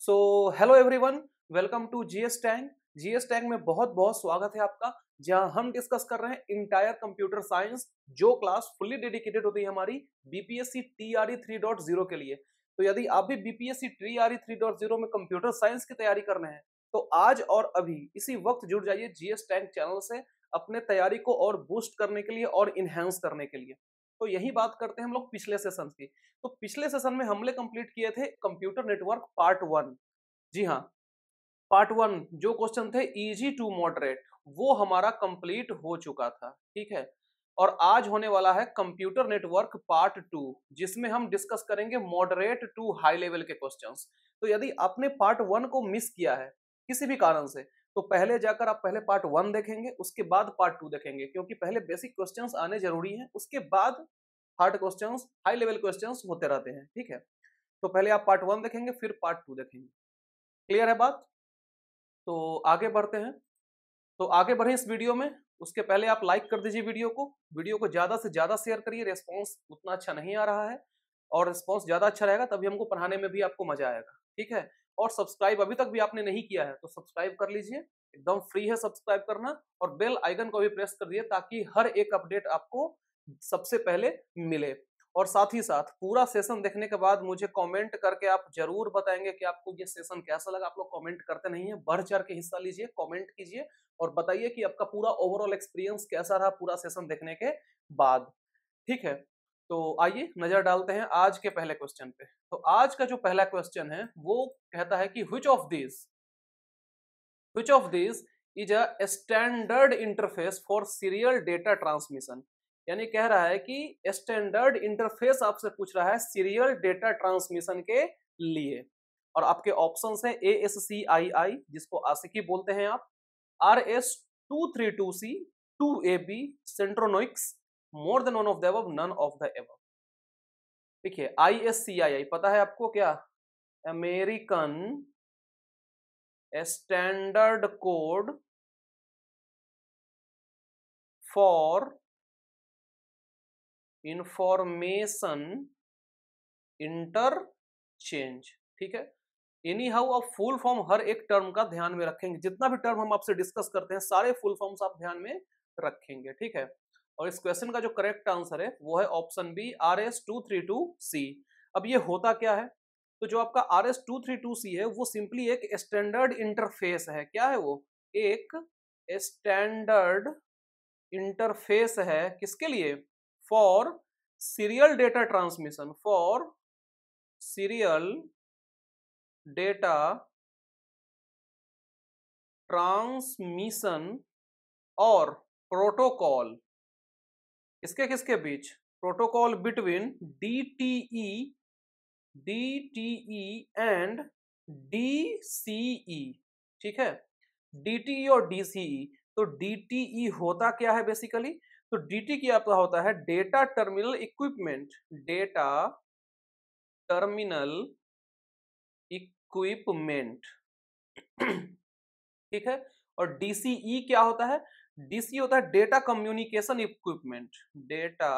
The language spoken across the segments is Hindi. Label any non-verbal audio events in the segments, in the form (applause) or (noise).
So hello everyone welcome to GS tank GS tank में बहुत बहुत स्वागत है आपका, जहाँ हम डिस्कस कर रहे हैं इंटायर कंप्यूटर साइंस जो क्लास फुल्ली डेडिकेटेड होती है हमारी बीपीएससी टीआरई 3.0 के लिए। तो यदि आप भी बीपीएससी टीआरई 3.0 में कंप्यूटर साइंस की तैयारी कर रहे हैं तो आज और अभी इसी वक्त जुड़ जाइए जीएस टैंक चैनल से अपने तैयारी को और बूस्ट करने के लिए और इनहेंस करने के लिए। तो यही बात करते हैं हम लोग पिछले सेशन की। तो पिछले सेशन में हमने कंप्लीट किए थे कंप्यूटर नेटवर्क पार्ट वन जी हाँ पार्ट वन जो क्वेश्चन थे इजी टू मॉडरेट वो हमारा कंप्लीट हो चुका था, ठीक है? और आज होने वाला है कंप्यूटर नेटवर्क पार्ट टू जिसमें हम डिस्कस करेंगे मॉडरेट टू हाई लेवल के क्वेश्चंस तो यदि आपने पार्ट वन को मिस किया है, किसी भी कारण से तो पहले जाकर आप पहले पार्ट वन देखेंगे, उसके बाद पार्ट टू देखेंगे, क्योंकि पहले बेसिक क्वेश्चंस आने ज़रूरी हैं, उसके बाद hard questions high level questions होते रहते हैं, ठीक है? तो पहले आप पार्ट वन देखेंगे, फिर पार्ट टू देखेंगे। क्लियर है बात? तो आगे बढ़ते हैं। तो आगे बढ़े इस वीडियो में, उसके पहले आप लाइक कर दीजिए वीडियो को। वीडियो को ज़्यादा से ज़्यादा शेयर करिए रेस्पॉन्स उतना अच्छा नहीं आ रहा है। और रिस्पॉन्स ज़्यादा अच्छा रहेगा, तभी हमको पढ़ाने में भी आपको मज़ा आएगा, ठीक है? और सब्सक्राइब अभी तक भी आपने नहीं किया है तो सब्सक्राइब कर लीजिए। एकदम फ्री है सब्सक्राइब करना। और बेल आइकन को भी प्रेस कर दिए ताकि हर एक अपडेट आपको सबसे पहले मिले। और साथ ही साथ पूरा सेशन देखने के बाद मुझे कमेंट करके आप ज़रूर बताएँगे कि आपको ये सेशन कैसा लगा। आप लोग कमेंट करते नहीं है, बढ़ चढ़ के हिस्सा लीजिए कमेंट कीजिए और बताइए कि आपका पूरा ओवरऑल एक्सपीरियंस कैसा रहा पूरा सेशन देखने के बाद। ठीक है? तो आइए नज़र डालते हैं आज के पहले क्वेश्चन पे। तो आज का जो पहला क्वेश्चन है, वो कहता है कि which of this which of this is a standard interface for serial data transmission यानी कह रहा है कि स्टैंडर्ड इंटरफेस आपसे पूछ रहा है सीरियल डेटा ट्रांसमिशन के लिए। और आपके ऑप्शन है ए एस सी आई आई जिसको आसिकी बोलते हैं आप R S two three two C two A B Centronics more than one of the above none of the above देखिए आई एस सी आई आई पता है आपको क्या? American standard code for information interchange ठीक है? एनी हाउ आप फुल फॉर्म हर एक टर्म का ध्यान में रखेंगे। जितना भी टर्म हम आपसे डिस्कस करते हैं, सारे फुल फॉर्म्स आप ध्यान में रखेंगे, ठीक है? और इस क्वेश्चन का जो करेक्ट आंसर है, वो है option B R S two three two C अब ये होता क्या है? तो जो आपका R S two three two C है, वो सिंपली एक स्टैंडर्ड इंटरफेस है। क्या है वो? एक स्टैंडर्ड इंटरफेस है। किसके लिए? For serial data transmission for serial data transmission और प्रोटोकॉल किसके किसके बीच? Protocol between D T E D T E and D C E ठीक है? डी टी ई और डी सी ई तो डी टी ई होता क्या है बेसिकली तो डी टी क्या होता है data terminal equipment data terminal equipment ठीक है? और डीसीई क्या होता है? डीसी होता है data communication equipment data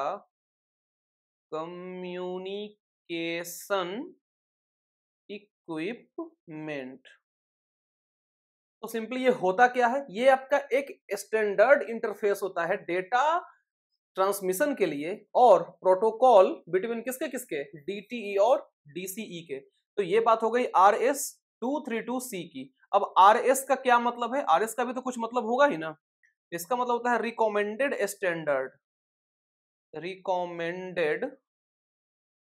communication equipment तो सिंपली ये होता क्या है? ये आपका एक स्टैंडर्ड इंटरफेस होता है डेटा ट्रांसमिशन के लिए और प्रोटोकॉल बिटवीन किसके किसके? डीटीई और डीसीई के। तो ये बात हो गई R S two three two C की। अब आर एस का क्या मतलब है? आर एस का भी तो कुछ मतलब होगा ही ना। इसका मतलब होता है रिकॉमेंडेड स्टैंडर्ड रिकॉमेंडेड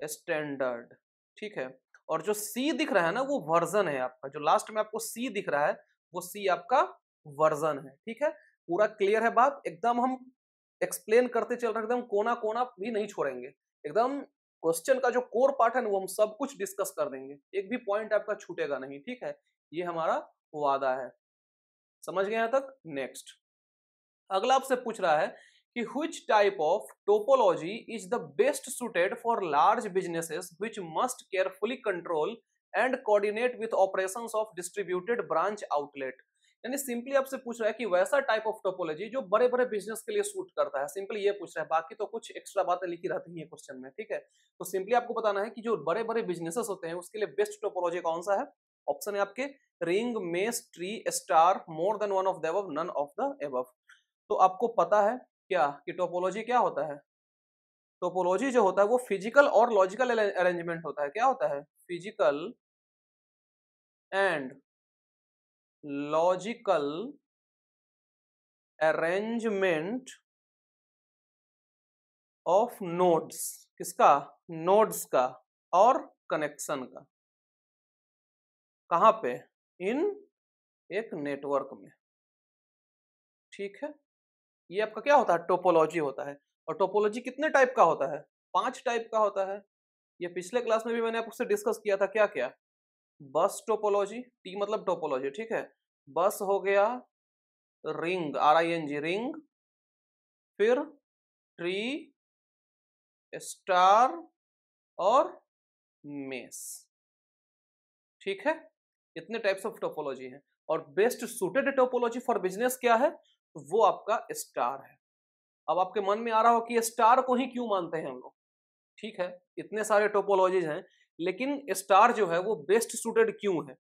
स्टैंडर्ड ठीक है? और जो सी दिख रहा है ना, वो वर्जन है आपका। जो लास्ट में आपको सी दिख रहा है वो सी आपका वर्जन है, ठीक है? पूरा क्लियर है बात? एकदम हम एक्सप्लेन करते चल रहे एकदम कोना कोना भी नहीं छोड़ेंगे। एकदम क्वेश्चन का जो कोर पार्ट है वो हम सब कुछ डिस्कस कर देंगे। एक भी पॉइंट आपका छूटेगा नहीं, ठीक है? ये हमारा वादा है। समझ गए यहाँ तक? नेक्स्ट अगला आपसे पूछ रहा है कि which type of topology is the best suited for large businesses which must carefully control and coordinate with operations of distributed branch outlet यानी सिंपली आपसे पूछ रहा है कि वैसा टाइप ऑफ़ टोपोलॉजी जो बड़े बड़े बिज़नेस के लिए सूट करता है। सिंपली ये पूछ रहा है, बाकी तो कुछ एक्स्ट्रा बातें लिखी रहती है क्वेश्चन में, ठीक है? तो सिंपली आपको बताना है कि जो बड़े बड़े बिजनेसेस होते हैं, उसके लिए बेस्ट टोपोलॉजी कौन सा है? ऑप्शन है आपके ring mesh tree star more than one of the above none of the above तो आपको पता है क्या कि टोपोलॉजी क्या होता है? टोपोलॉजी जो होता है वो फ़िज़िकल और लॉजिकल अरेंजमेंट होता है। क्या होता है? Physical and logical arrangement of nodes किसका? नोड्स का और कनेक्शन का। कहाँ पे? इन एक नेटवर्क में। ठीक है? ये आपका क्या होता है? टोपोलॉजी होता है। और टोपोलॉजी कितने टाइप का होता है? पाँच टाइप का होता है। ये पिछले क्लास में भी मैंने आपसे डिस्कस किया था। क्या क्या बस टोपोलॉजी, टी मतलब टोपोलॉजी, ठीक है? बस हो गया ring R I N G ring, फिर ट्री, स्टार और मेस। ठीक है? इतने टाइप्स ऑफ़ टोपोलॉजी है। और best suited topology for business क्या है? वो आपका स्टार है। अब आपके मन में आ रहा हो कि स्टार को ही क्यों मानते हैं हम लोग? ठीक है? इतने सारे टोपोलॉजीज हैं। लेकिन स्टार जो है वो बेस्ट सुटेड क्यों है?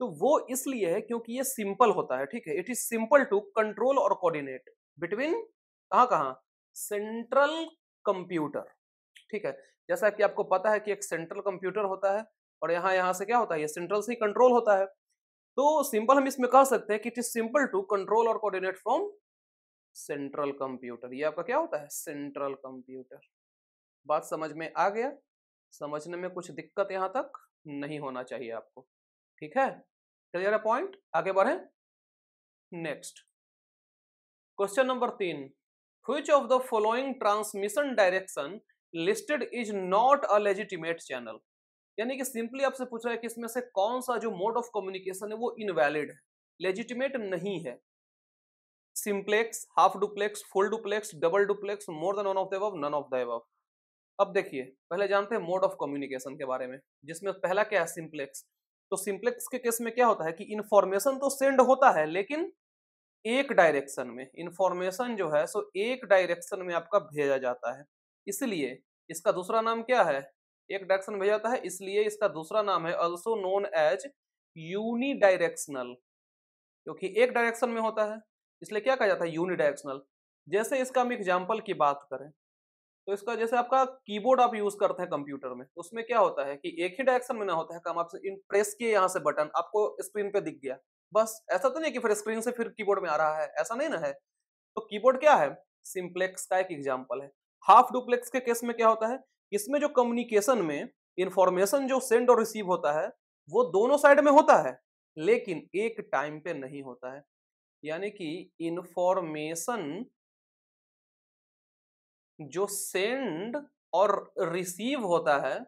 तो वो इसलिए है क्योंकि ये सिंपल होता है, ठीक है? It is simple to control और कोऑर्डिनेट बिटवीन कहा सेंट्रल कंप्यूटर ठीक है? जैसा कि आपको पता है कि एक सेंट्रल कंप्यूटर होता है और यहाँ यहाँ से क्या होता है? ये सेंट्रल से ही कंट्रोल होता है। तो सिंपल हम इसमें कह सकते हैं कि it is simple to control और कोऑर्डिनेट फ्रॉम सेंट्रल कंप्यूटर ये आपका क्या होता है? सेंट्रल कंप्यूटर बात समझ में आ गया? समझने में कुछ दिक्कत यहाँ तक नहीं होना चाहिए आपको। ठीक है? क्लियर है पॉइंट आगे बढ़े। नेक्स्ट क्वेश्चन नंबर तीन. Which of the following transmission direction listed is not a legitimate channel यानी कि सिंपली आपसे पूछ रहा है कि इसमें से कौन सा जो मोड ऑफ़ कम्युनिकेशन है, वो इनवैलिड है। लेजिटिमेट नहीं है। Simplex half duplex full duplex double duplex more than one of the none of the अब देखिए, पहले जानते हैं मोड ऑफ़ कम्युनिकेशन के बारे में, जिसमें पहला क्या है सिंप्लेक्स तो सिंप्लेक्स के केस में क्या होता है कि इन्फॉर्मेशन तो सेंड होता है, लेकिन एक डायरेक्शन में इंफॉर्मेशन जो है सो एक डायरेक्शन में आपका भेजा जाता है। इसलिए इसका दूसरा नाम क्या है? एक डायरेक्शन भेजा जाता है, इसलिए इसका दूसरा नाम है also known as unidirectional क्योंकि एक डायरेक्शन में होता है, इसलिए क्या कहा जाता है यूनी डायरेक्शनल जैसे इसका हम एग्ज़ाम्पल की बात करें तो इसका जैसे आपका कीबोर्ड आप यूज़ करते हैं कंप्यूटर में तो उसमें क्या होता है कि एक ही डायरेक्शन में ना होता है काम आपसे प्रेस किए यहाँ से बटन आपको स्क्रीन पे दिख गया। बस, ऐसा तो नहीं कि फिर स्क्रीन से फिर कीबोर्ड में आ रहा है, ऐसा नहीं ना है। तो कीबोर्ड क्या है? सिंप्लेक्स का एक एग्ज़ाम्पल है। हाफ़ डुप्लेक्स के केस में क्या होता है? इसमें जो कम्युनिकेशन में इंफॉर्मेशन जो सेंड और रिसीव होता है, वो दोनों साइड में होता है, लेकिन एक टाइम पे नहीं होता है। यानी कि इंफॉर्मेशन जो सेंड और रिसीव होता है,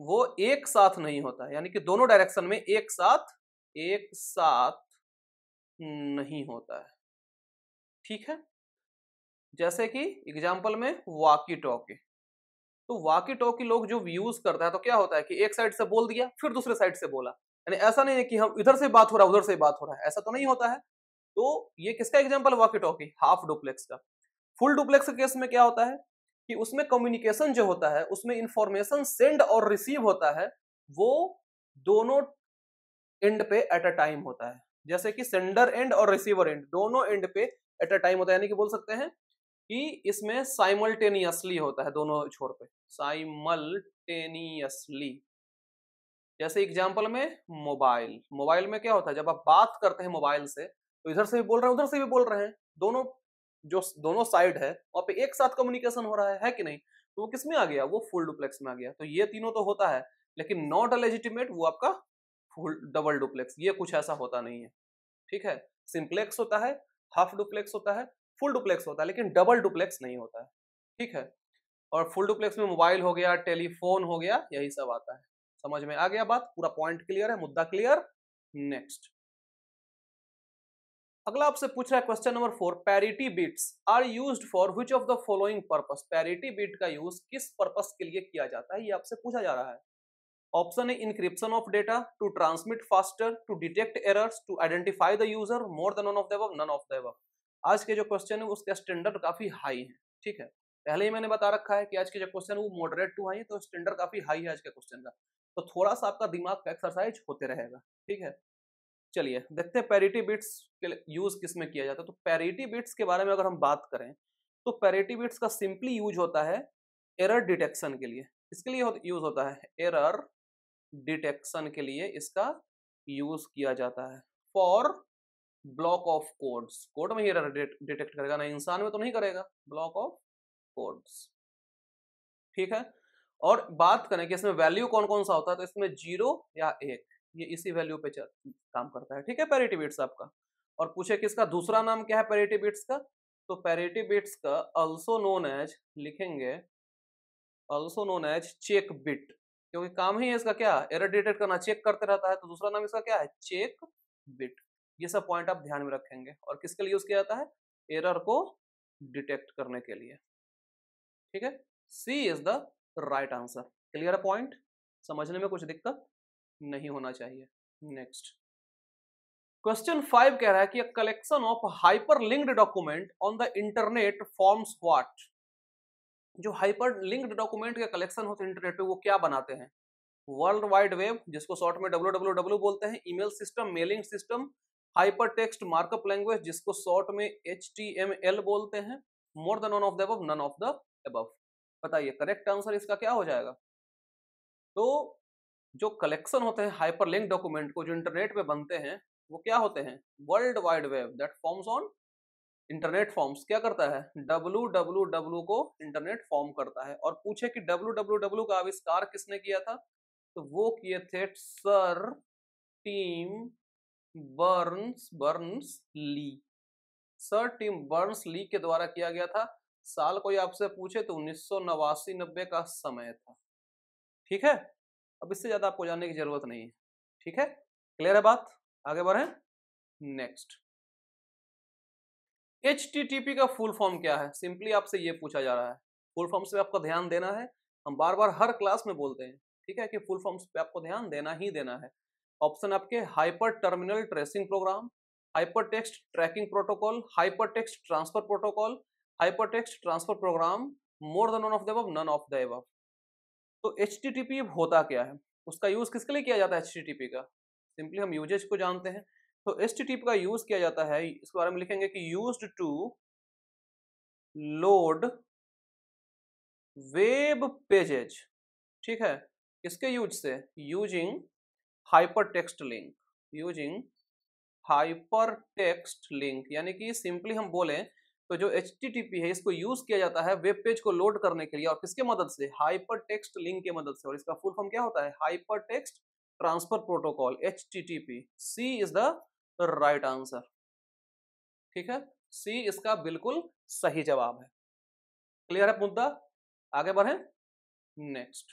वो एक साथ नहीं होता। है यानी कि दोनों डायरेक्शन में एक साथ एक साथ नहीं होता है। ठीक है? जैसे कि एग्ज़ाम्पल में वाकी टॉकी तो वाकी टॉकी लोग जो यूज़ करता है तो क्या होता है कि एक साइड से बोल दिया, फिर दूसरे साइड से बोला। यानी ऐसा नहीं है कि हम इधर से बात हो रहा है, उधर से बात हो रहा है, ऐसा तो नहीं होता है। तो ये किसका example walkie talkie half duplex का। फुल डुप्लेक्स केस में क्या होता है कि उसमें कम्युनिकेशन जो होता है, उसमें इंफॉर्मेशन सेंड और रिसीव होता है, वो दोनों एंड पे एट अ टाइम होता है। जैसे कि सेंडर एंड और रिसीवर एंड दोनों एंड पे एट अ टाइम होता है। यानी कि बोल सकते हैं कि इसमें साइमल्टेनियसली होता है दोनों छोर पे। साइमल्टेनियसली जैसे एग्ज़ाम्पल में मोबाइल मोबाइल में क्या होता है? जब आप बात करते हैं मोबाइल से तो इधर से भी बोल रहे हैं, उधर से भी बोल रहे हैं। दोनों जो दोनों साइड है वहाँ पे एक साथ कम्युनिकेशन हो रहा है, है कि नहीं? तो वो किसमें आ गया? वो फुल डुप्लेक्स में आ गया। तो ये तीनों तो होता है लेकिन नॉट अ लेजिटिमेट वो आपका फुल डबल डुप्लेक्स ये कुछ ऐसा होता नहीं है। ठीक है? सिंप्लेक्स होता है हाफ़ डुप्लेक्स होता है फुल डुप्लेक्स होता है लेकिन डबल डुप्लेक्स नहीं होता है। ठीक है? और फुल डुप्लेक्स में मोबाइल हो गया टेलीफोन हो गया यही सब आता है। समझ में आ गया बात? पूरा पॉइंट क्लियर है? मुद्दा क्लियर नेक्स्ट अगला आपसे पूछ रहा है question number four parity bits are used for which of the following purpose parity bit का यूज़ किस पर्पस के लिए किया जाता है? ये आपसे पूछा जा रहा है। ऑप्शन है encryption of data to transmit faster to detect errors to identify the user more than of the none of the आज के जो क्वेश्चन है उसका स्टैंडर्ड काफ़ी हाई है, ठीक है? पहले ही मैंने बता रखा है कि आज के जो क्वेश्चन है, वो मॉडरेट टू हाई है तो स्टैंडर्ड काफ़ी हाई है आज के क्वेश्चन का। तो थोड़ा सा आपका दिमाग का एक्सरसाइज होते रहेगा, ठीक है? चलिए, देखते हैं पैरिटी बिट्स के यूज़ किसमें किया जाता है। तो पैरिटी बिट्स के बारे में अगर हम बात करें तो पैरिटी बिट्स का सिंपली यूज़ होता है एरर डिटेक्शन के लिए। इसके लिए यूज़ होता है? एरर डिटेक्शन के लिए इसका यूज़ किया जाता है। For block of codes code में ही एरर डिटेक्ट करेगा ना इंसान में तो नहीं करेगा। ब्लॉक ऑफ़ कोड्स ठीक है? और बात करें कि इसमें वैल्यू कौन कौन सा होता है तो इसमें ज़ीरो या एक। ये इसी वैल्यू पे काम करता है, ठीक है? पैरिटी बिट्स आपका। और पूछे कि इसका दूसरा नाम क्या है पैरिटी बिट्स का? तो पैरिटी बिट्स का अल्सो नोन एज लिखेंगे also known as check bit, क्योंकि काम ही है इसका क्या? एरर डिटेक्ट करना, चेक करते रहता है तो दूसरा नाम इसका क्या है? Check bit. ये सब पॉइंट आप ध्यान में रखेंगे। और किसके लिए यूज़ किया जाता है? एरर को डिटेक्ट करने के लिए। ठीक है? C is the right answer clear point? समझने में कुछ दिक्कत नहीं होना चाहिए। नेक्स्ट क्वेश्चन फाइव कह रहा है कि collection of hyperlinked document on the internet forms what जो हाइपर लिंक्ड डॉक्यूमेंट के कलेक्शन होते हैं इंटरनेट पे, वो क्या बनाते हैं? वर्ल्ड वाइड वेब जिसको शॉर्ट में डब्ल्यू बोलते हैं email system mailing system hypertext markup language जिसको शॉर्ट में एल बोलते हैं more than of the above none of the above बताइए करेक्ट आंसर इसका क्या हो जाएगा? तो जो कलेक्शन होते हैं हाइपर लिंक डॉक्यूमेंट को जो इंटरनेट पे बनते हैं, वो क्या होते हैं? World wide web that forms on internet forms क्या करता है? डब्लू डब्लू डब्लू को इंटरनेट फॉर्म करता है और पूछे कि डब्लू डब्लू डब्लू का आविष्कार किसने किया था? तो वो किए थे sir Tim Berners Berners Lee. Sir Tim Berners Lee के द्वारा किया गया था। साल कोई आपसे पूछे तो उन्नीस सौ नवासी नब्बे का समय था। ठीक है? अब इससे ज़्यादा आपको जानने की ज़रूरत नहीं है। ठीक है? क्लियर है बात? आगे बढ़े। नेक्स्ट एचटीटीपी का फुल फॉर्म क्या है? सिंपली आपसे ये पूछा जा रहा है। फुल फॉर्म से आपको ध्यान देना है। हम बार बार हर क्लास में बोलते हैं। ठीक है कि फुल फॉर्म्स पे आपको ध्यान देना ही देना है। ऑप्शन आपके hyper terminal tracing program hypertext tracking protocol hypertext transfer protocol hypertext transfer program more than one of the above none of the above तो एच होता क्या है? उसका यूज़ किसके लिए किया जाता है एच का? सिंपली हम यूजेज को जानते हैं। तो एच का यूज़ किया जाता है इसके बारे में लिखेंगे कि use to load web pages ठीक है? किसके यूज़ से? Using hypertext link using hypertext link यानी कि सिंपली हम बोले तो जो एच है, इसको यूज़ किया जाता है वेब पेज को लोड करने के लिए। और किसके मदद से? हाइपर टेक्स्ट लिंक के मदद से। और इसका फुल फॉर्म क्या होता है? Hypertext transfer protocol H C is the right answer ठीक है? सी इसका बिल्कुल सही जवाब है। क्लियर है मुद्दा? आगे बढ़े। नेक्स्ट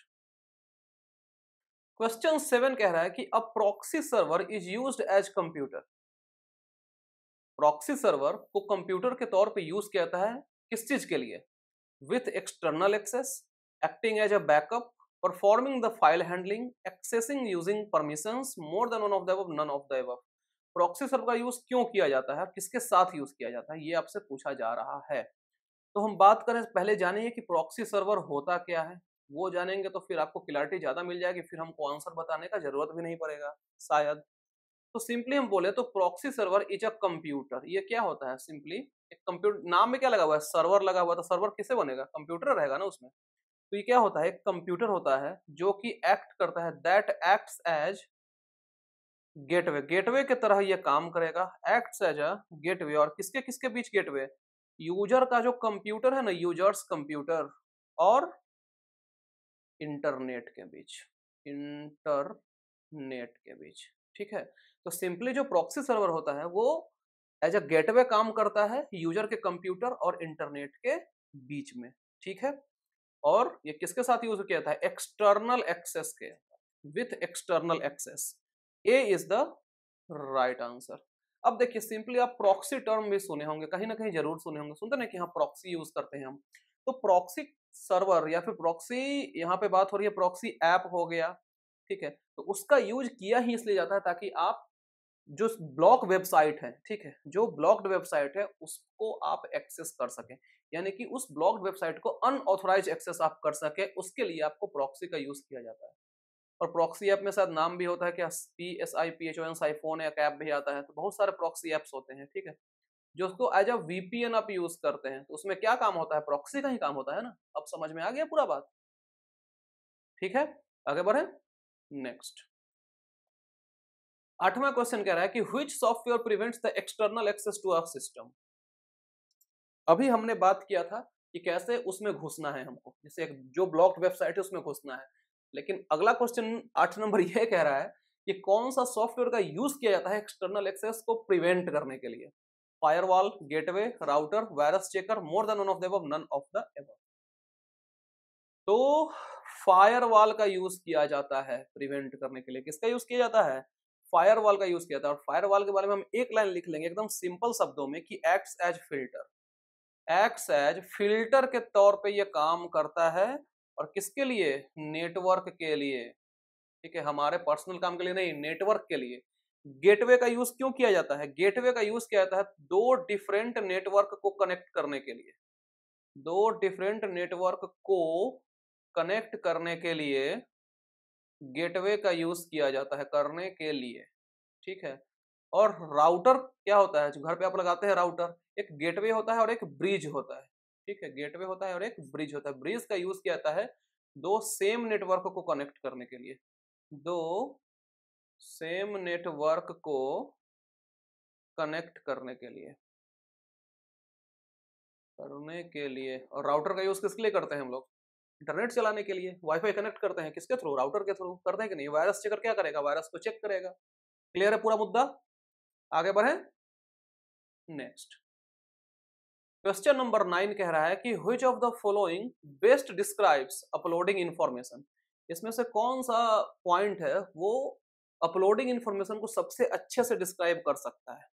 क्वेश्चन सेवन कह रहा है कि a proxy server is used as computer proxy server को कंप्यूटर के तौर पे यूज़ किया जाता है किस चीज़ के लिए? With external access acting as a backup performing the file handling accessing using permissions more than of the none of above. Proxy server का यूज़ क्यों किया जाता है? किसके साथ यूज़ किया जाता है? ये आपसे पूछा जा रहा है। तो हम बात करें, पहले जानिए कि प्रॉक्सी सर्वर होता क्या है। वो जानेंगे तो फिर आपको क्लैरिटी ज़्यादा मिल जाएगी, फिर हमको आंसर बताने का ज़रूरत भी नहीं पड़ेगा, शायद। तो सिंपली हम बोले तो proxy server is a computer. ये क्या होता है सिंपली? एक कंप्यूटर नाम में क्या लगा हुआ है? सर्वर लगा हुआ है तो सर्वर किसे बनेगा? कंप्यूटर रहेगा ना उसमें। तो ये क्या होता है? एक कंप्यूटर होता है जो कि एक्ट करता है। That acts as gateway gateway के तरह ये काम करेगा। एक्ट्स एज अ गेटवे और किसके किसके बीच गेटवे यूज़र का जो कंप्यूटर है ना यूज़र्स कंप्यूटर और इंटरनेट के बीच। इंटरनेट के बीच। ठीक है? तो सिंपली जो प्रॉक्सी सर्वर होता है, वो एज अ गेटवे काम करता है यूज़र के कंप्यूटर और इंटरनेट के बीच में, ठीक है? और ये किसके साथ यूज़ किया था? एक्सटर्नल एक्सेस के, with external access. A is the right answer अब देखिए, सिंपली आप प्रॉक्सी टर्म भी सुने होंगे, कहीं ना कहीं ज़रूर सुने होंगे। सुनते ना कि हाँ प्रॉक्सी यूज़ करते हैं हम। तो प्रॉक्सी सर्वर या फिर प्रॉक्सी, यहाँ पे बात हो रही है, प्रॉक्सी ऐप हो गया ठीक है? तो उसका यूज़ किया ही इसलिए जाता है ताकि आप जो ब्लॉक वेबसाइट है, ठीक है? जो ब्लॉक्ड वेबसाइट है, उसको आप एक्सेस कर सकें। यानी कि उस ब्लॉक्ड वेबसाइट को अनऑथोराइज एक्सेस आप कर सके, उसके लिए आपको प्रॉक्सी का यूज़ किया जाता है। और प्रॉक्सी ऐप में शायद नाम भी होता है क्या P S I P H O N Psiphon एक ऐप भी आता है तो बहुत सारे प्रॉक्सी ऐप्स होते हैं, ठीक है? जो उसको एज अ वीपीएन आप यूज़ करते हैं तो उसमें क्या काम होता है? प्रॉक्सी का ही काम होता है ना? अब समझ में आ गया पूरा बात? ठीक है? आगे बढ़े। नेक्स्ट आठवां क्वेश्चन कह रहा है कि which software prevents the external access to our system अभी हमने बात किया था कि कैसे उसमें घुसना है हमको। जैसे एक जो ब्लॉक्ड वेबसाइट है उसमें घुसना है। लेकिन अगला क्वेश्चन आठ नंबर यह कह रहा है कि कौन सा सॉफ्टवेयर का यूज़ किया जाता है एक्सटर्नल एक्सेस को प्रिवेंट करने के लिए? Firewall gateway router virus checker more than of the none of the above तो फायरवॉल का यूज़ किया जाता है प्रिवेंट करने के लिए। किसका यूज़ किया जाता है? फायरवॉल का यूज़ किया जाता है। और फायरवॉल के बारे में हम एक लाइन लिख लेंगे एकदम सिंपल शब्दों में कि acts as filter acts as filter के तौर पे ये काम करता है और किसके लिए? नेटवर्क के लिए। ठीक है? हमारे पर्सनल काम के लिए नहीं नेटवर्क के लिए। गेटवे का यूज़ क्यों किया जाता है? गेटवे का यूज़ किया जाता है दो डिफरेंट नेटवर्क को कनेक्ट करने के लिए। दो डिफरेंट नेटवर्क को कनेक्ट करने के लिए गेटवे का यूज़ किया जाता है, करने के लिए, ठीक है? और राउटर क्या होता है? जो घर पे आप लगाते हैं राउटर एक गेटवे होता है और एक ब्रिज होता है, ठीक है? गेटवे होता है और एक ब्रिज होता है। ब्रिज का यूज़ किया जाता है? दो सेम नेटवर्क को कनेक्ट करने के लिए, दो सेम नेटवर्क को कनेक्ट करने के लिए, करने के लिए। और राउटर का यूज़ किसके लिए करते हैं हम लोग? इंटरनेट चलाने के लिए वाईफाई कनेक्ट करते हैं, किसके थ्रू राउटर के थ्रू करते हैं कि नहीं? वायरस चेकर क्या करेगा? वायरस को चेक करेगा। क्लियर है पूरा मुद्दा? आगे बढ़े। नेक्स्ट क्वेश्चन नंबर नाइन कह रहा है कि which of the following best describes uploading information इसमें से कौन सा पॉइंट है, वो अपलोडिंग इंफॉर्मेशन को सबसे अच्छे से डिस्क्राइब कर सकता है।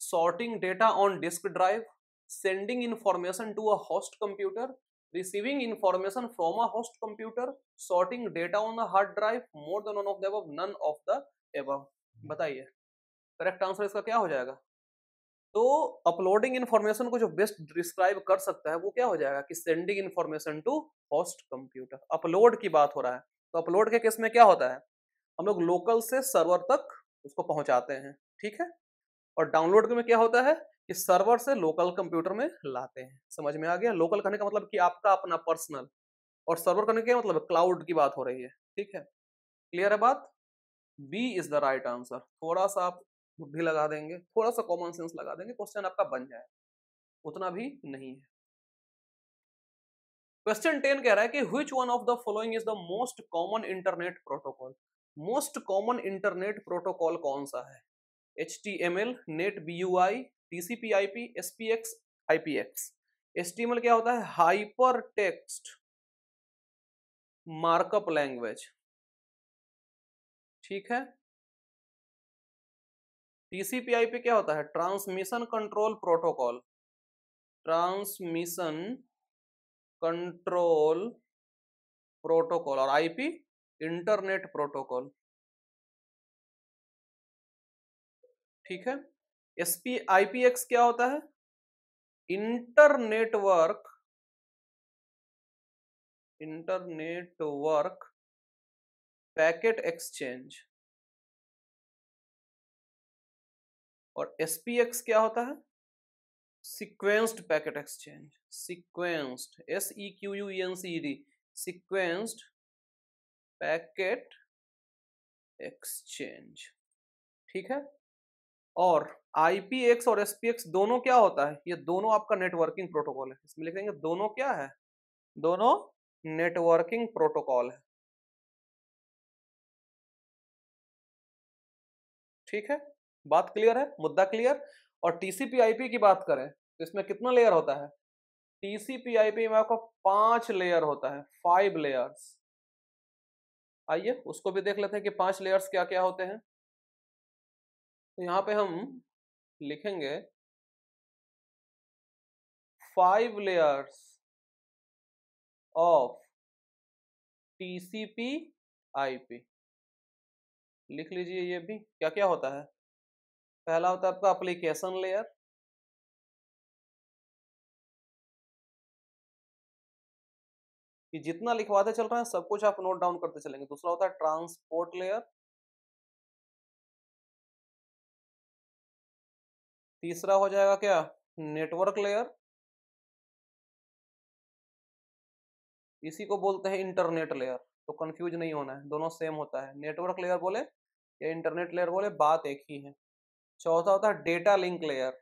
Sorting data on disk drive sending information to a host computer receiving information from a host computer sorting data on a hard drive more than one of the above none of the above. बताइए। करेक्ट आंसर इसका क्या हो जाएगा? तो अपलोडिंग इन्फॉर्मेशन को जो बेस्ट डिस्क्राइब कर सकता है वो क्या हो जाएगा कि sending information to host computer upload की बात हो रहा है। तो अपलोड के केस में क्या होता है? हम लोग लोकल से सर्वर तक उसको पहुंचाते हैं। ठीक है? और डाउनलोड में क्या होता है? इस सर्वर से लोकल कंप्यूटर में लाते हैं। समझ में आ गया? लोकल करने का मतलब कि आपका अपना पर्सनल। और सर्वर करने का मतलब? क्लाउड की बात हो रही है। ठीक है? क्लियर है बात? B is the right answer थोड़ा सा आप बुद्धि लगा देंगे थोड़ा सा कॉमन सेंस लगा देंगे क्वेश्चन आपका बन जाए। उतना भी नहीं है। क्वेश्चन टेन कह रहा है कि which one of the following is the most common internet protocol most common internet protocol कौन सा है? H T M L net B U I TCP IP SPX IPX HTML क्या होता है? हाइपर टेक्स्ट मार्कअप लैंग्वेज ठीक है? टीसीपी आईपी क्या होता है? Transmission control protocol transmission control protocol और आईपी इंटरनेट प्रोटोकॉल ठीक है? एसपी आईपीएक्स क्या होता है? Internetwork internetwork packet exchange. और एसपीएक्स क्या होता है? Sequenced packet exchange. Sequenced S E Q U N C D sequenced packet exchange. ठीक है? और आईपीएक्स और एसपीएक्स दोनों क्या होता है? ये दोनों आपका नेटवर्किंग प्रोटोकॉल है। इसमें लिखेंगे दोनों क्या है? दोनों नेटवर्किंग प्रोटोकॉल है। ठीक है? बात क्लियर है? मुद्दा क्लियर और आईपी की बात करें तो इसमें कितना लेयर होता है? आईपी में आपका पाँच लेयर होता है फाइव लेयर्स आइए, उसको भी देख लेते हैं कि पाँच लेयर्स क्या क्या होते हैं। तो यहाँ पे हम लिखेंगे five layers of TCP IP लिख लीजिए ये भी। क्या क्या होता है? पहला होता है आपका एप्लीकेशन लेयर कि जितना लिखवाते चल रहे हैं, सब कुछ आप नोट डाउन करते चलेंगे। दूसरा होता है ट्रांसपोर्ट लेयर तीसरा हो जाएगा क्या? Network layer. इसी को बोलते हैं इंटरनेट लेयर तो कंफ्यूज नहीं होना है, दोनों सेम होता है। नेटवर्क लेयर बोले या इंटरनेट लेयर बोले, बात एक ही है। चौथा होता है डेटा लिंक लेयर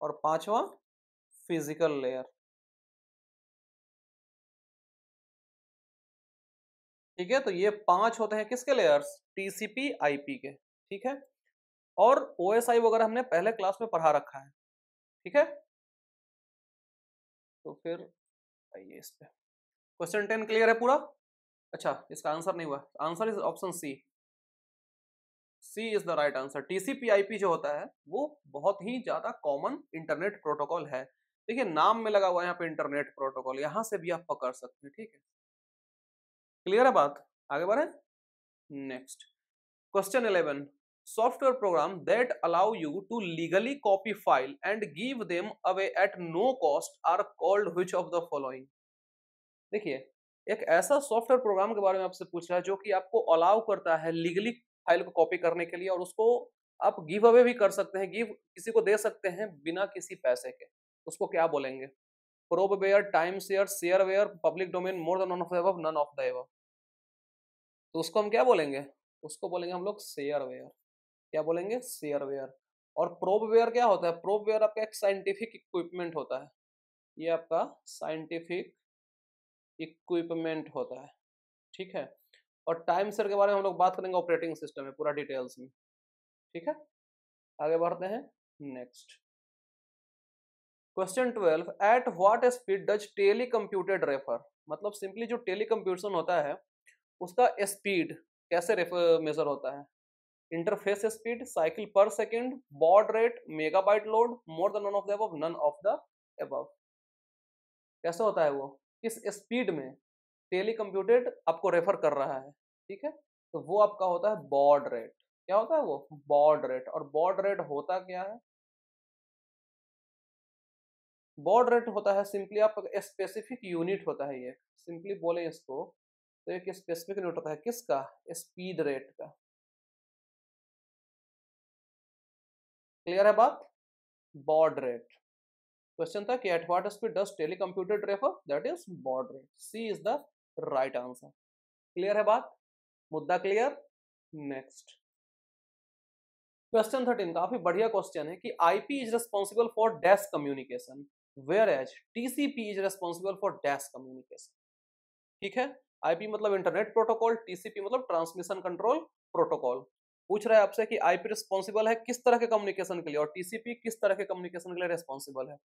और पांचवा फ़िज़िकल लेयर ठीक है तो ये पाँच होते हैं किसके लेयर्स टीसीपी आईपी के। ठीक है? और ओएसआई वगैरह हमने पहले क्लास में पढ़ा रखा है। ठीक है? तो फिर आइए इस पे। क्वेश्चन टेन क्लियर है पूरा? अच्छा इसका आंसर नहीं हुआ। Answer is option C C is the right answer TCP IP जो होता है, वो बहुत ही ज़्यादा कॉमन इंटरनेट प्रोटोकॉल है। देखिए, नाम में लगा हुआ है यहाँ पे इंटरनेट प्रोटोकॉल यहाँ से भी आप पकड़ सकते हैं, ठीक है? क्लियर है बात? आगे बढ़े? Next question eleven software program that allow you to legally copy file and give them away at no cost are called which of the following? देखिए, एक ऐसा सॉफ्टवेयर प्रोग्राम के बारे में आपसे पूछ रहा है जो कि आपको अलाउ करता है लीगली फ़ाइल को कॉपी करने के लिए और उसको आप गिव अवे भी कर सकते हैं गिव किसी को दे सकते हैं बिना किसी पैसे के। उसको क्या बोलेंगे? Probe ware time share shareware public domain more than of the none of the तो उसको हम क्या बोलेंगे? उसको बोलेंगे हम लोग शेयर वेयर क्या बोलेंगे? शेयरवेयर और प्रोबवेयर क्या होता है? प्रोबवेयर आपका एक साइंटिफिक इक्विपमेंट होता है। ये आपका साइंटिफिक इक्विपमेंट होता है। ठीक है? और टाइम सर के बारे में हम लोग बात करेंगे ऑपरेटिंग सिस्टम में पूरा डिटेल्स में। ठीक है? आगे बढ़ते हैं। Next question twelve at what speed does tele computed refer मतलब सिंपली जो टेली कंप्यूटेशन होता है, उसका स्पीड कैसे रेफर मेजर होता है? Interface speed cycle per second baud rate megabyte load more than none of the above none of the above कैसे होता है वो? किस स्पीड में टेली कंप्यूटेड आपको रेफर कर रहा है, ठीक है? तो वो आपका होता है बॉर्ड रेट क्या होता है वो? बॉड रेट और बॉड रेट होता क्या है? बॉड रेट होता है सिंपली आप स्पेसिफिक यूनिट होता है ये. सिंपली बोले इसको तो एक स्पेसिफिक यूनिट होता है किसका? स्पीड रेट का. क्लियर है बात? बॉर्ड रेट क्वेश्चन था कि at what speed does telecomputed refer that is baud rate C is the right answer clear है बात? मुद्दा क्लियर नेक्स्ट क्वेश्चन थर्टीन काफ़ी बढ़िया क्वेश्चन है कि IP is responsible for dash communication whereas TCP is responsible for dash communication ठीक है? आईपी मतलब इंटरनेट प्रोटोकॉल टीसीपी मतलब ट्रांसमिशन कंट्रोल प्रोटोकॉल पूछ रहा है आपसे कि आईपी रिस्पॉन्सिबल है, किस तरह के कम्युनिकेशन के लिए? और टीसीपी किस तरह के कम्युनिकेशन के लिए रिस्पॉन्सिबल है?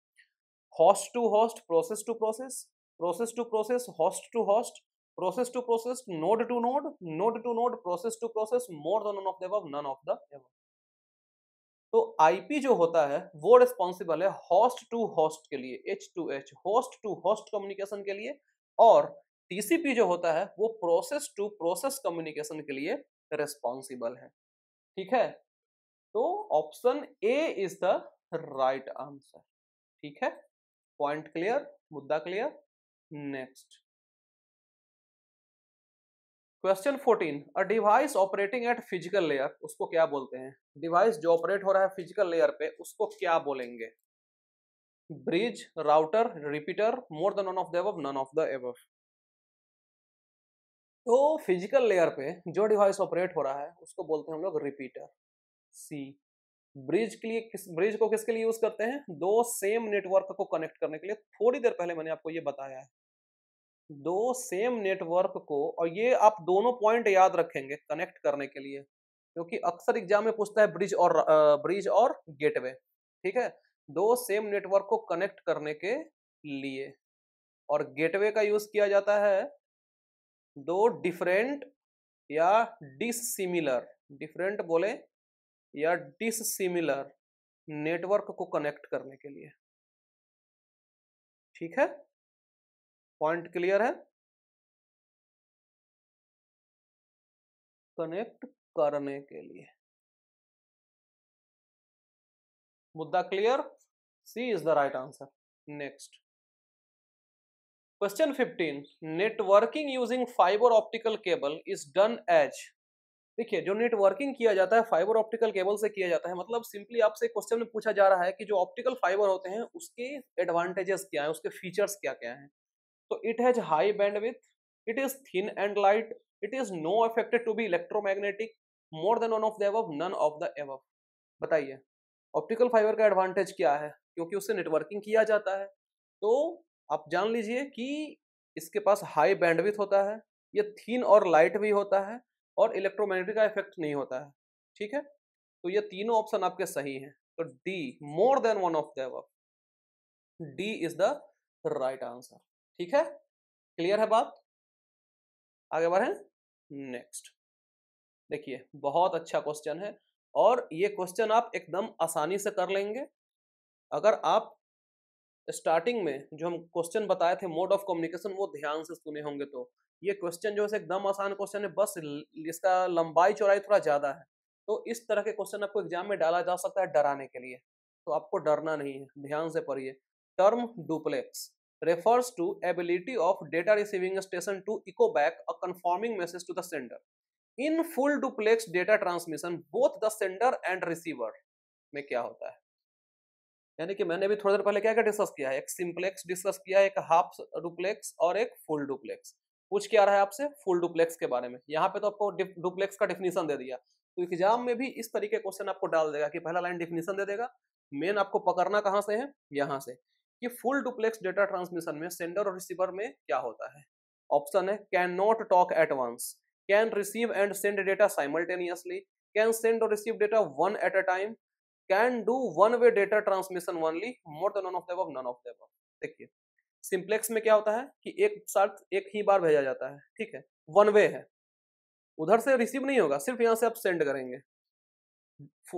Host to host process to process process to process host to host process to process node to node node to node process to process more than of the none of the तो आईपी जो होता है, वो रिस्पॉन्सिबल है होस्ट टू होस्ट के लिए H to H host to host communication के लिए, और टीसीपी जो होता है, वो प्रोसेस टू प्रोसेस कम्युनिकेशन के लिए रिस्पॉन्सिबल है। ठीक है? तो option A is the right answer ठीक है? पॉइंट क्लियर मुद्दा clear next question 14 a device operating at physical layer उसको क्या बोलते हैं? डिवाइस जो ऑपरेट हो रहा है फ़िज़िकल लेयर पे, उसको क्या बोलेंगे? Bridge router repeater more than of the none of the above तो फ़िज़िकल लेयर पे जो डिवाइस ऑपरेट हो रहा है, उसको बोलते हैं हम लोग रिपीटर। सी, ब्रिज के लिए किस, ब्रिज को किसके लिए यूज़ करते हैं? दो सेम नेटवर्क को कनेक्ट करने के लिए। थोड़ी देर पहले मैंने आपको ये बताया है। दो सेम नेटवर्क को, और ये आप दोनों पॉइंट याद रखेंगे कनेक्ट करने के लिए, क्योंकि अक्सर एग्ज़ाम में पूछता है ब्रिज और ब्रिज और गेटवे, ठीक है? दो सेम नेटवर्क को कनेक्ट करने के लिए, और गेटवे का यूज़ किया जाता है दो डिफरेंट या डिसिमिलर डिफरेंट बोले या डिसिमिलर नेटवर्क को कनेक्ट करने के लिए। ठीक है? पॉइंट क्लियर है? कनेक्ट करने के लिए। मुद्दा clear C is the right answer next question 15 networking using fibre optical cable is done as देखिए, जो नेटवर्किंग किया जाता है फाइबर ऑप्टिकल केबल से किया जाता है मतलब सिंपली आपसे क्वेश्चन में पूछा जा रहा है कि जो ऑप्टिकल फाइबर होते हैं, उसके एडवांटेजेस क्या है, उसके फीचर्स क्या क्या हैं? तो it has high bandwidth it is thin and light it is no affected to be electromagnetic more than one of the above none of the above बताइए ऑप्टिकल फाइबर का एडवांटेज क्या है? क्योंकि उससे नेटवर्किंग किया जाता है तो आप जान लीजिए कि इसके पास हाई बैंडविथ होता है, ये थीन और लाइट भी होता है और इलेक्ट्रोमैग्नेटिक का इफ़ेक्ट नहीं होता है, ठीक है? तो ये तीनों ऑप्शन आपके सही हैं। तो D more than one of the D is the right answer ठीक है? क्लियर है बात? आगे बढ़े। नेक्स्ट देखिए, बहुत अच्छा क्वेश्चन है और ये क्वेश्चन आप एकदम आसानी से कर लेंगे। अगर आप स्टार्टिंग में जो हम क्वेश्चन बताए थे, मोड ऑफ़ कम्युनिकेशन, वो ध्यान से सुने होंगे तो। ये क्वेश्चन जो है एकदम आसान क्वेश्चन है, बस इसका लंबाई चौड़ाई थोड़ा ज़्यादा है। तो इस तरह के क्वेश्चन आपको एग्ज़ाम में डाला जा सकता है डराने के लिए। तो आपको डरना नहीं है, ध्यान से पढ़िए। Term duplex refers to ability of data receiving station to echo back a conforming message to the sender in full duplex data transmission both the sender and receiver में क्या होता है? यानी कि मैंने भी थोड़ी देर पहले क्या क्या डिस्कस किया है? एक सिंप्लेक्स डिस्कस किया है, एक हाफ़ डुप्लेक्स और एक फुल डुप्लेक्स पूछ क्या रहा है आपसे? फुल डुप्लेक्स के बारे में. यहाँ पे तो आपको डुप्लेक्स का डिफिनीशन दे दिया। तो एग्ज़ाम में भी इस तरीके क्वेश्चन आपको डाल देगा कि पहला लाइन डिफिनीशन दे देगा। मेन आपको पकड़ना कहाँ से है? यहाँ से। कि फुल डुप्लेक्स डेटा ट्रांसमिशन में सेंडर और रिसीवर में क्या होता है? ऑप्शन है can not talk at once can receive and send data simultaneously can send और receive data one at a time can do one way data transmission only more than of the none of the देखिए सिंप्लेक्स में क्या होता है कि एक साथ एक ही बार भेजा जाता है, ठीक है? वन वे है। उधर से रिसीव नहीं होगा, सिर्फ़ यहाँ से आप सेंड करेंगे।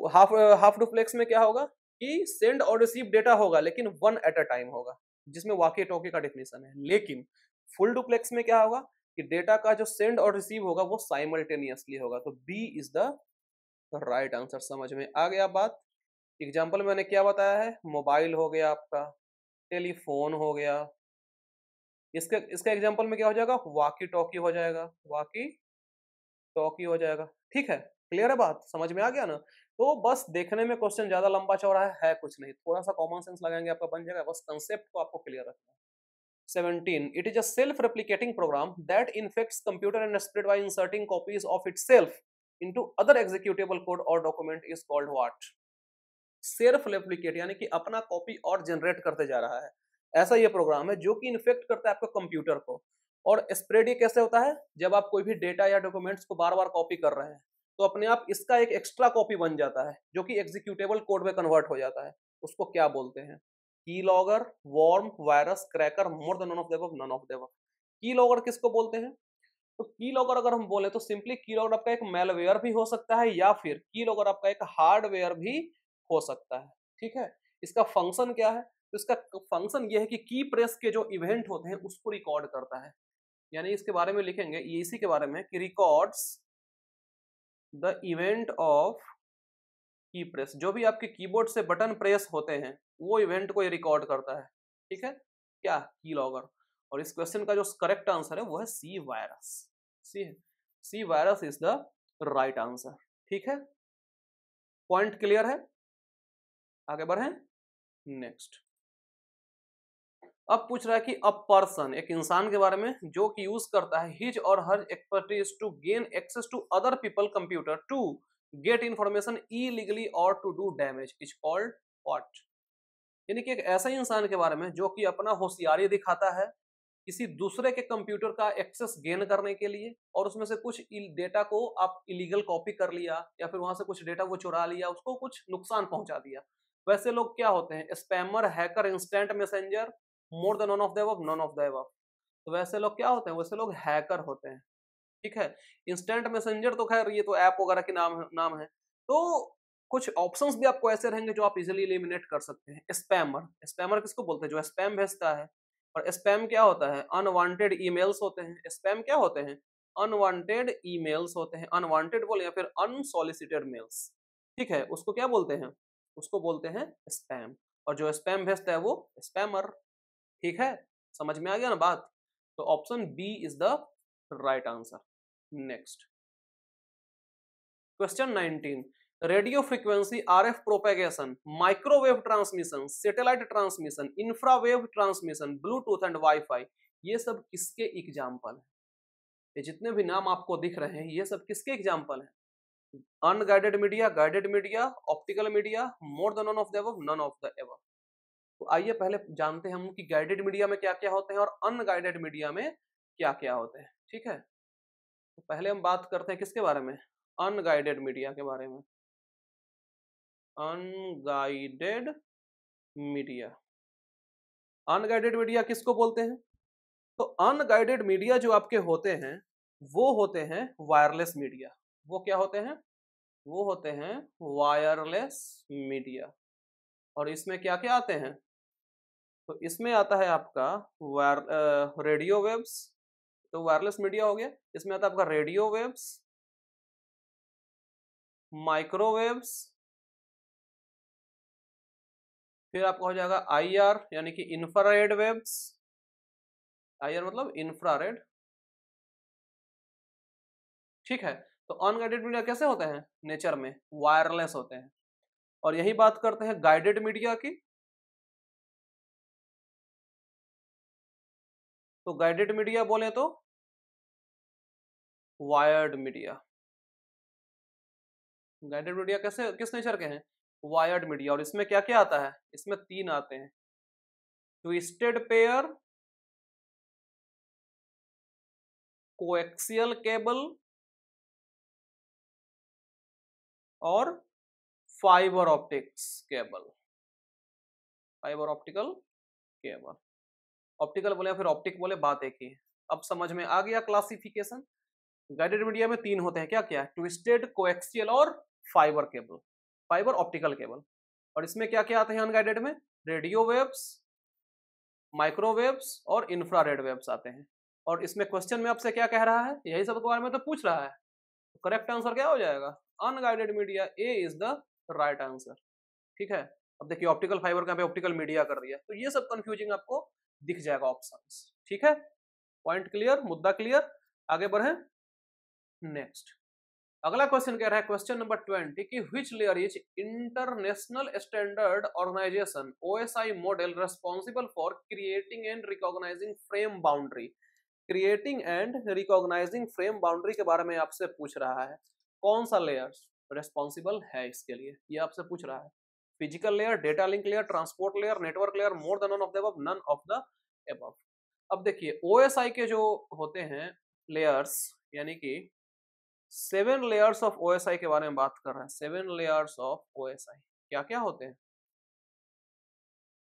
हाफ़ हाफ़ डुप्लेक्स में क्या होगा कि सेंड और रिसीव डेटा होगा, लेकिन वन एट अ टाइम होगा, जिसमें वाकई टोके का डेफिनेशन है। लेकिन फुल डुप्लेक्स में क्या होगा कि डेटा का जो सेंड और रिसीव होगा, वो साइमल्टेनियसली होगा। तो B is the right answer समझ में आ गया बात? एग्ज़ाम्पल मैंने क्या बताया है? मोबाइल हो गया आपका टेलीफोन हो गया। इसका इसका एग्ज़ाम्पल में क्या हो जाएगा? वाकी टॉकी हो जाएगा। वाकी टॉकी हो जाएगा। ठीक है? क्लियर है बात? समझ में आ गया ना? तो बस देखने में क्वेश्चन ज़्यादा लंबा चौड़ा है, है कुछ नहीं। थोड़ा सा कॉमन सेंस लगाएँगे आपका बन जाएगा। बस कंसेप्ट को आपको क्लियर रखना है। 17 it is a self replicating program that infects computer and spread by inserting copies of itself into other executable code or document is called what? Self replicate, यानी कि अपना कॉपी और जनरेट करते जा रहा है। ऐसा ये प्रोग्राम है जो कि इन्फेक्ट करता है आपका कंप्यूटर को। और स्प्रेड ये कैसे होता है? जब आप कोई भी डेटा या डॉक्यूमेंट्स को बार बार कॉपी कर रहे हैं तो अपने आप इसका एक एक्स्ट्रा कॉपी बन जाता है, जो कि एग्जीक्यूटेबल कोड में कन्वर्ट हो जाता है। उसको क्या बोलते हैं? Key logger worm, virus, cracker, more than of the none of the key logger किसको बोलते हैं? तो की लॉगर अगर हम बोले तो सिंपली की लॉगर आपका एक मेलवेयर भी हो सकता है या फिर की लॉगर आपका एक हार्डवेयर भी हो सकता है, ठीक है? इसका फ़ंक्शन क्या है? तो इसका फ़ंक्शन ये है कि की प्रेस के जो इवेंट होते हैं, उसको रिकॉर्ड करता है। यानी इसके बारे में लिखेंगे, ये इसी के बारे में कि records the event of key press जो भी आपके कीबोर्ड से बटन प्रेस होते हैं, वो इवेंट को ये रिकॉर्ड करता है, ठीक है? क्या? की लॉगर और इस क्वेश्चन का जो करेक्ट आंसर है, वो है C virus C C virus is the right answer ठीक है? पॉइंट क्लियर है? आगे बढ़े नेक्स्ट अब पूछ रहा है कि अ पर्सन एक इंसान के बारे में जो कि यूज़ करता है हिज और her expertise to gain access to other people computer to get information illegally और to do damage is called what यानी कि एक ऐसा इंसान के बारे में जो कि अपना होशियारी दिखाता है किसी दूसरे के कंप्यूटर का एक्सेस गेन करने के लिए और उसमें से कुछ डेटा को आप इलीगल कॉपी कर लिया या फिर वहाँ से कुछ डेटा को चुरा लिया, उसको कुछ नुकसान पहुँचा दिया। वैसे लोग क्या होते हैं, spammer, hacker, instant messenger, more than of none of. तो वैसे लोग क्या होते हैं, वैसे लोग हैकर होते हैं, ठीक है? इंस्टेंट मैसेंजर तो खैर ये तो ऐप वगैरह के नाम नाम है। तो कुछ ऑप्शंस भी आपको ऐसे रहेंगे जो आप इजिली एलिमिनेट कर सकते हैं, स्पैमर। स्पैमर किसको बोलते हैं? जो स्पैम भेजता है। और स्पैम क्या होता है? अनवांटेड ईमेल्स होते हैं। स्पैम क्या होते हैं? अनवांटेड ईमेल्स होते हैं। अनवांटेड बोले या फिर अनसोलिसिटेड मेल्स, ठीक है? उसको क्या बोलते हैं? उसको बोलते हैं स्पैम और जो स्पैम भेजता है वो स्पैमर ठीक है? समझ में आ गया ना बात? तो option B is the right answer next question 19 radio frequency RF propagation microwave transmission satellite transmission infrawave transmission Bluetooth and wifi ये सब किसके एग्ज़ाम्पल है? ये जितने भी नाम आपको दिख रहे हैं, ये सब किसके एग्ज़ाम्पल है? Unguided media guided media optical media more than of the none of the above तो आइए पहले जानते हैं हम कि गाइडेड मीडिया में क्या क्या होते हैं और अनगाइडेड मीडिया में क्या क्या होते हैं, ठीक है? तो पहले हम बात करते हैं किसके बारे में? अनगाइडेड मीडिया के बारे में। अनगाइडेड मीडिया अनगाइडेड मीडिया किसको बोलते हैं? तो अनगाइडेड मीडिया जो आपके होते हैं, वो होते हैं वायरलेस मीडिया वो क्या होते हैं? वो होते हैं वायरलेस मीडिया और इसमें क्या क्या आते हैं? तो इसमें आता है आपका वायर रेडियो वेव्स तो वायरलेस मीडिया हो गया। इसमें आता है आपका रेडियो वेव्स माइक्रोवेव्स फिर आपका हो जाएगा आई आर यानी कि इंफ्रारेड वेव्स आई आर मतलब इंफ्रारेड ठीक है? तो अनगाइडेड मीडिया कैसे होते हैं? नेचर में वायरलेस होते हैं। और यही बात करते हैं गाइडेड मीडिया की। तो गाइडेड मीडिया बोले तो वायर्ड मीडिया गाइडेड मीडिया कैसे, किस नेचर के हैं? वायर्ड मीडिया और इसमें क्या क्या आता है? इसमें तीन आते हैं। ट्विस्टेड पेयर कोएक्सियल केबल और fibre optics cable. Fibre optical cable. Optical बोले फिर ऑप्टिक बोले, बात एक ही अब समझ में आ गया क्लासिफिकेशन। गाइडेड मीडिया में तीन होते हैं। क्या क्या ट्विस्टेड कोएक्सियल और fibre cable fibre optical cable और इसमें क्या क्या आते हैं अनगाइडेड में? रेडियो वेव्स माइक्रोवेव्स और इंफ्रारेड वेव्स आते हैं। और इसमें क्वेश्चन में आपसे क्या कह रहा है? यही सब के बारे में तो पूछ रहा है। करेक्ट आंसर क्या हो जाएगा? Unguided media A is the right answer ठीक है? अब देखिए ऑप्टिकल फाइबर का पे ऑप्टिकल मीडिया कर दिया तो ये सब कंफ्यूजिंग आपको दिख जाएगा ऑप्शंस ठीक है? पॉइंट क्लियर मुद्दा क्लियर आगे बढ़े? नेक्स्ट अगला क्वेश्चन कह रहा है क्वेश्चन नंबर ट्वेंटी की which layer is international standard organisation OSI model responsible for creating and recognising frame boundary creating and recognising frame boundary के बारे में आपसे पूछ रहा है। कौन सा लेयर रेस्पॉन्सिबल है इसके लिए? ये आपसे पूछ रहा है। Physical layer data link layer transport layer network layer more than of the none of the above अब देखिए ओएसआई के जो होते हैं लेयर्स यानी कि सेवन लेयर्स ऑफ़ ओएसआई के बारे में बात कर रहे हैं। सेवन लेयर्स ऑफ़ ओएसआई क्या क्या होते हैं?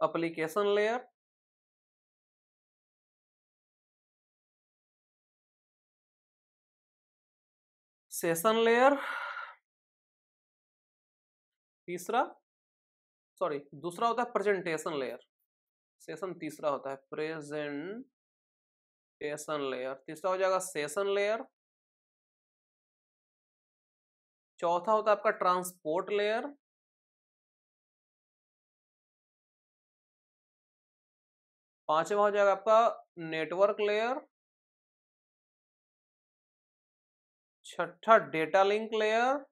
अप्लीकेशन लेयर सेशन लेयर, तीसरा, सॉरी, दूसरा होता है प्रेजेंटेशन लेयर। सेशन तीसरा होता है प्रेजेंटेशन लेयर। तीसरा हो जाएगा सेशन लेयर। चौथा होता है आपका ट्रांसपोर्ट लेयर। पांचवा हो जाएगा आपका नेटवर्क लेयर। छठा डेटा लिंक लेयर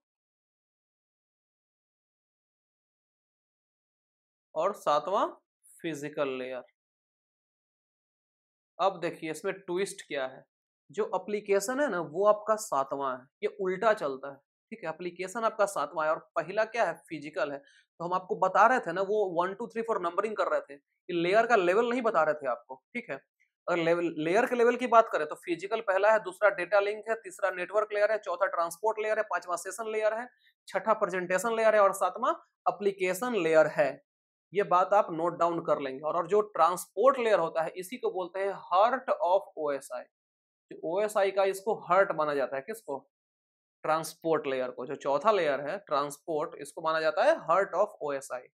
और सातवां फ़िज़िकल लेयर। अब देखिए, इसमें ट्विस्ट क्या है? जो एप्लीकेशन है ना, वो आपका सातवां है। ये उल्टा चलता है, ठीक है? एप्लीकेशन आपका सातवां है और पहला क्या है? फ़िज़िकल है। तो हम आपको बता रहे थे ना, वो one, two, three, four numbering कर रहे थे। लेयर का लेवल नहीं बता रहे थे आपको, ठीक है? अगर लेवल लेयर के लेवल की बात करें तो फ़िज़िकल पहला है दूसरा डेटा लिंक है तीसरा नेटवर्क लेयर है चौथा ट्रांसपोर्ट लेयर है पांचवा सेशन लेयर है छठा प्रेजेंटेशन लेयर है और सातवां एप्लीकेशन लेयर है। ये बात आप नोट डाउन कर लेंगे। और, जो ट्रांसपोर्ट लेयर होता है इसी को बोलते हैं हर्ट ऑफ़ ओएसआई जो ओएसआई का इसको हर्ट माना जाता है किसको? ट्रांसपोर्ट लेयर को। जो चौथा लेयर है ट्रांसपोर्ट इसको माना जाता है हार्ट ऑफ़ ओएसआई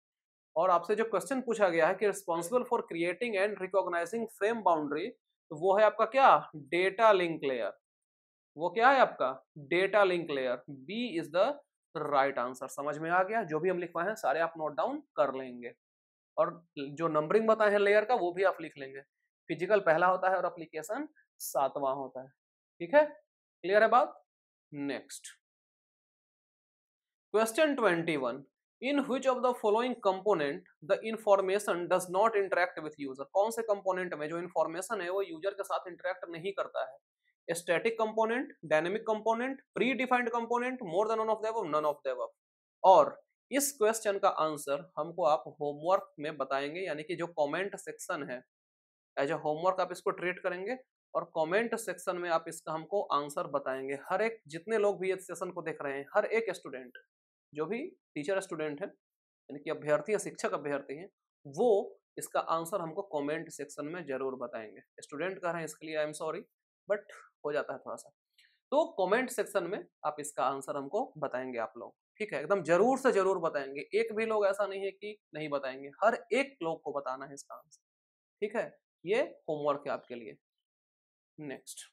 और आपसे जो क्वेश्चन पूछा गया है कि responsible for creating and recognising frame boundary तो वो है आपका क्या? डेटा लिंक लेयर वो क्या है आपका? Data link layer B is the right answer समझ में आ गया? जो भी हम लिखवाए हैं, सारे आप नोट डाउन कर लेंगे। और जो नंबरिंग बताए हैं लेयर का, वो भी आप लिख लेंगे। फ़िज़िकल पहला होता है और अप्लीकेशन सातवां होता है। ठीक है? क्लियर है बात? Next question twenty one in which of the following component the information does not interact with user कौन से कंपोनेंट में जो इन्फॉर्मेशन है, वो यूज़र के साथ इंटरेक्ट नहीं करता है? Static component dynamic component predefined component more than of the none of the और इस क्वेश्चन का आंसर हमको आप होमवर्क में बताएँगे, यानी कि जो कमेंट सेक्शन है एज ए होमवर्क आप इसको ट्रीट करेंगे और कमेंट सेक्शन में आप इसका हमको आंसर बताएँगे। हर एक, जितने लोग भी इस सेशन को देख रहे हैं, हर एक स्टूडेंट जो भी टीचर स्टूडेंट हैं, यानी कि अभ्यर्थी या शिक्षक अभ्यर्थी हैं, वो इसका आंसर हमको कमेंट सेक्शन में ज़रूर बताएँगे। स्टूडेंट कह रहे हैं इसके लिए आई एम सॉरी बट हो जाता है थोड़ा सा तो कमेंट सेक्शन में आप इसका आंसर हमको बताएँगे आप लोग। ठीक है? एकदम ज़रूर से ज़रूर बताएँगे। एक भी लोग ऐसा नहीं है कि नहीं बताएँगे। हर एक लोग को बताना है इसका आंसर ठीक है? ये होमवर्क है आपके लिए। Next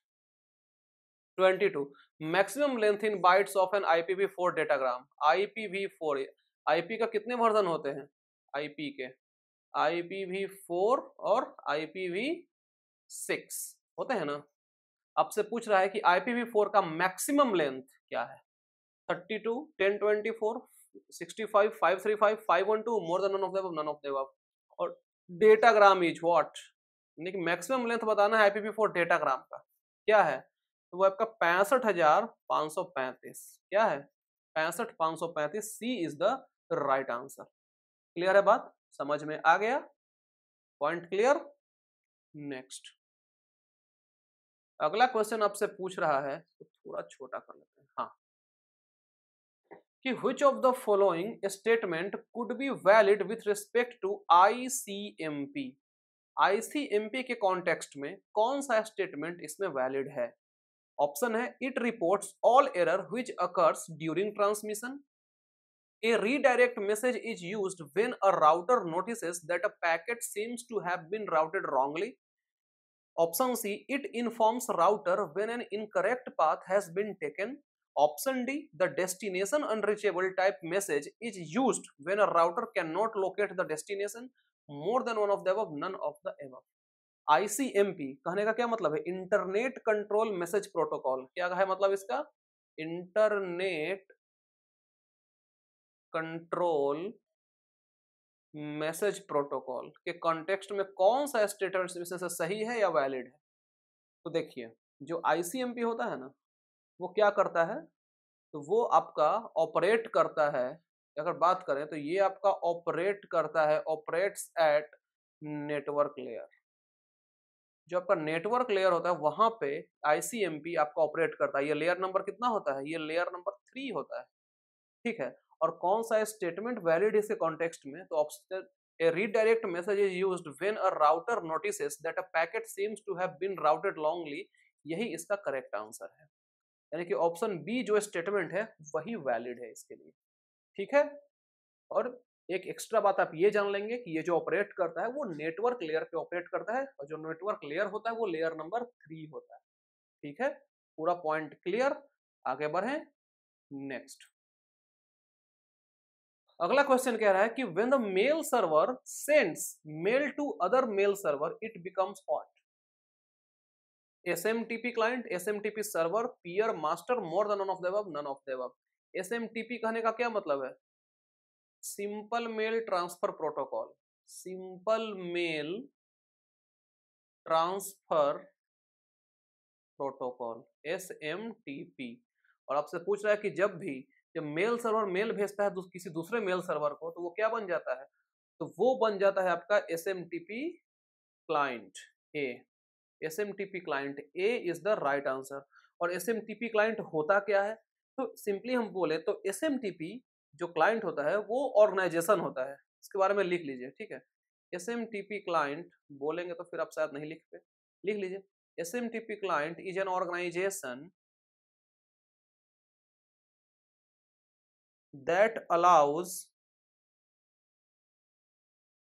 22 maximum length in bytes of an I P four datagram. IPv4 IP का कितने वर्जन होते हैं? IP के। आई पी वी फोर और आई पी वी सिक्स। होते हैं ना? आपसे पूछ रहा है कि आई पी वी फोर का मैक्सिमम लेंथ क्या है? 32 1024 65 535 512 more than of the none of the और डेटाग्राम इज़ व्हाट? यानी कि मैक्सिमम लेंथ बताना है I P V four datagram का। क्या है? तो वो आपका पैंसठ हज़ार पाँच सौ पैंतीस। क्या है? पैंसठ, पाँच सौ पैंतीस C is the right answer clear है बात? समझ में आ गया? पॉइंट क्लियर नेक्स्ट अगला क्वेश्चन आपसे पूछ रहा है तो थोड़ा छोटा कर लेते हैं। हाँ। कि which of the following statement could be valid with respect to ICMP ICMP के कॉन्टेक्स्ट में कौन सा स्टेटमेंट इसमें वैलिड है? ऑप्शन है it reports all error which occurs during transmission A redirect message is used when a router notices that a packet seems to have been routed wrongly. Option C, it informs router when an incorrect path has been taken. Option D, the destination unreachable type message is used when a router cannot locate the destination. More than one of the above, none of the above. ICMP कहने का क्या मतलब है? इंटरनेट कंट्रोल मैसेज प्रोटोकॉल क्या है मतलब इसका? इंटरनेट कंट्रोल मैसेज प्रोटोकॉल के कॉन्टेक्स्ट में कौन सा स्टेटस इसमें सही है या वैलिड है? तो देखिए, जो आईसीएमपी होता है ना, वो क्या करता है? तो वो आपका ऑपरेट करता है। अगर बात करें तो ये आपका ऑपरेट करता है ऑपरेट्स एट नेटवर्क लेयर जो आपका नेटवर्क लेयर होता है, वहाँ पे आईसीएमपी आपका ऑपरेट करता है। ये लेयर नंबर कितना होता है? ये लेयर नंबर थ्री होता है। ठीक है? और कौन सा स्टेटमेंट वैलिड इसके कॉन्टेक्स्ट में? तो option A redirect message is used when a router notices that a packet seems to have been routed wrongly. यही इसका करेक्ट आंसर है। यानी कि ऑप्शन बी जो स्टेटमेंट है, वही वैलिड है इसके लिए। ठीक है? और एक एक्स्ट्रा बात आप ये जान लेंगे कि ये जो ऑपरेट करता है, वो नेटवर्क लेयर पे ऑपरेट करता है और जो नेटवर्क लेयर होता है, वो लेयर नंबर थ्री होता है। ठीक है? पूरा पॉइंट क्लियर आगे बढ़े। नेक्स्ट अगला क्वेश्चन कह रहा है कि when the mail server sends mail to other mail server it becomes what SMTP client SMTP server peer master more than of them none of them SMTP कहने का क्या मतलब है? Simple mail transfer protocol. Simple mail transfer protocol S M T P और आपसे पूछ रहा है कि जब भी जब मेल सर्वर मेल भेजता है किसी दूसरे मेल सर्वर को तो वो क्या बन जाता है? तो वो बन जाता है आपका S M T P client A S M T P client A is the right answer और S M T P client होता क्या है? तो सिंपली हम बोले तो एस एम टी पी जो क्लाइंट होता है, वो ऑर्गेनाइजेशन होता है। इसके बारे में लिख लीजिए, ठीक है? S M T P client बोलेंगे तो फिर आप शायद नहीं लिख पे। लिख लीजिए। S M T P client is an organisation that allows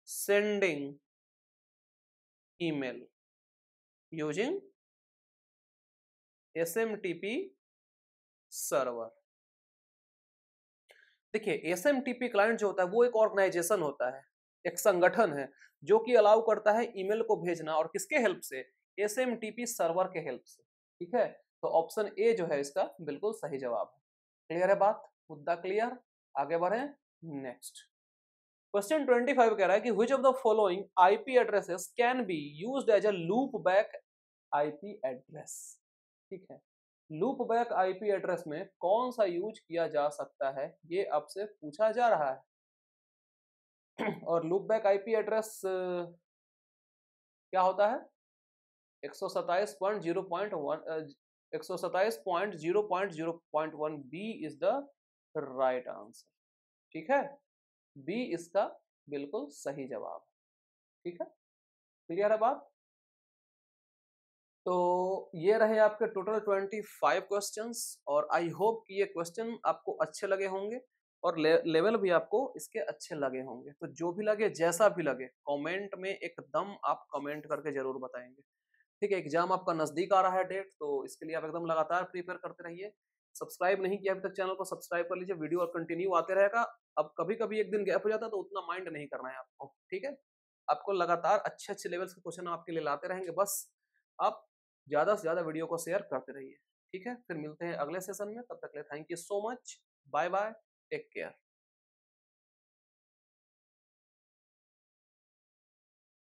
sending email using SMTP server. देखिए एसएमटीपी क्लाइंट जो होता है, वो एक ऑर्गेनाइजेशन होता है, एक संगठन है, जो कि अलाउ करता है ईमेल को भेजना और किसके हेल्प से? S M T P server के हेल्प से, ठीक है? तो ऑप्शन ए जो है इसका बिल्कुल सही जवाब है। क्लियर है बात? मुद्दा क्लियर आगे बढ़े। नेक्स्ट क्वेश्चन 25 कह रहा है कि which of the following IP addresses can be used as a loopback IP address ठीक है? लूप बैक आईपी एड्रेस में कौन सा यूज़ किया जा सकता है, ये आपसे पूछा जा रहा है। (clears throat) और लूप बैक आईपी एड्रेस क्या होता है? एक सौ सताइस पॉइंट ज़ीरो पॉइंट वन एक सौ सताइस point zero point zero point one B is the right answer. ठीक है? बी इसका बिल्कुल सही जवाब। ठीक है? क्लियर है बात? तो ये रहे आपके टोटल ट्वेंटी फाइव क्वेश्चन और आई होप कि ये क्वेश्चन आपको अच्छे लगे होंगे और ले, लेवल भी आपको इसके अच्छे लगे होंगे। तो जो भी लगे जैसा भी लगे कमेंट में एकदम आप कमेंट करके ज़रूर बताएँगे। ठीक है एग्ज़ाम आपका नज़दीक आ रहा है डेट तो इसके लिए आप एकदम लगातार प्रिपेयर करते रहिए। सब्सक्राइब नहीं किया अभी तक चैनल को सब्सक्राइब कर लीजिए वीडियो और कंटिन्यू आते रहेगा। अब कभी कभी एक दिन गैप हो जाता है तो उतना माइंड नहीं करना है आपको। ठीक है? आपको लगातार अच्छे अच्छे लेवल्स के क्वेश्चन आपके लिए लाते रहेंगे। बस आप ज़्यादा से ज़्यादा वीडियो को शेयर करते रहिए। ठीक है? फिर मिलते हैं अगले सेशन में। तब तक ले thank you so much bye bye take care